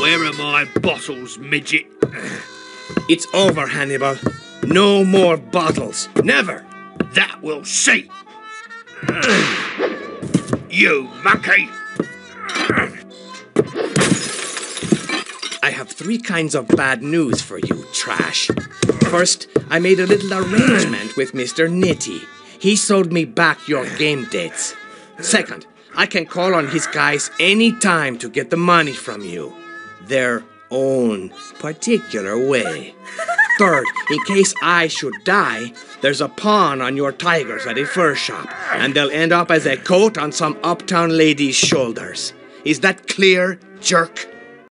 Where are my bottles, midget? It's over, Hannibal. No more bottles. Never. That we'll see. You monkey! I have three kinds of bad news for you, trash. First, I made a little arrangement with Mr. Nitty. He sold me back your game dates. Second, I can call on his guys any time to get the money from you. Their own particular way. Third, in case I should die, there's a pawn on your tigers at a fur shop, and they'll end up as a coat on some uptown lady's shoulders. Is that clear, jerk?